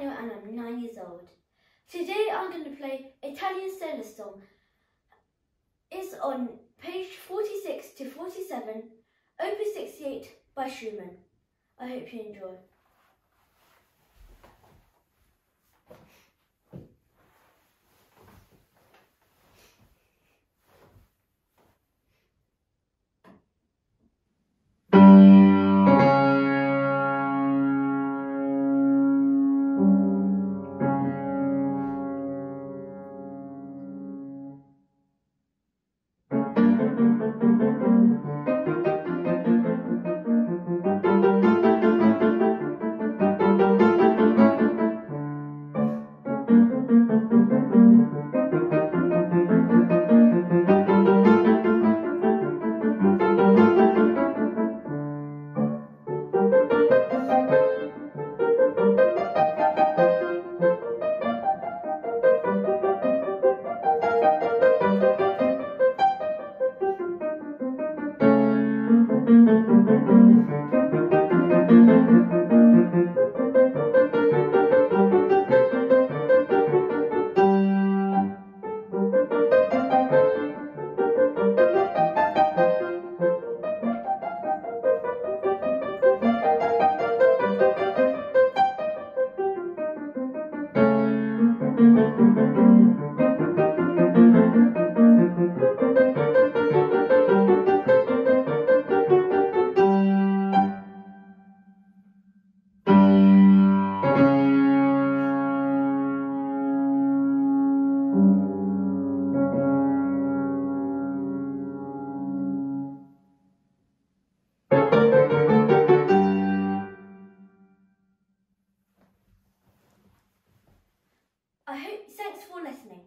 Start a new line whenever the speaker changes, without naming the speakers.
And I'm nine years old. Today I'm going to play Italian Sailor Song. It's on page 46 to 47, opus 68 by Schumann. I hope you enjoy. I hope, thanks for listening.